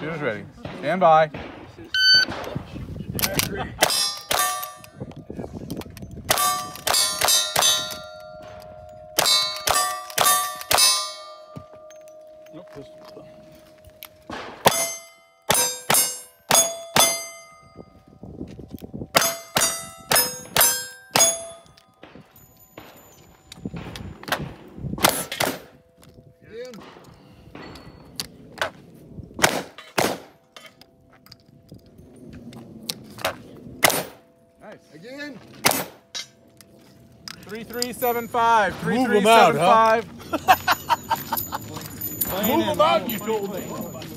Shooter's ready. Stand by. Nice. Again. Three three seven five. Three Move three 'em out, seven huh? five. Move them out, you told me.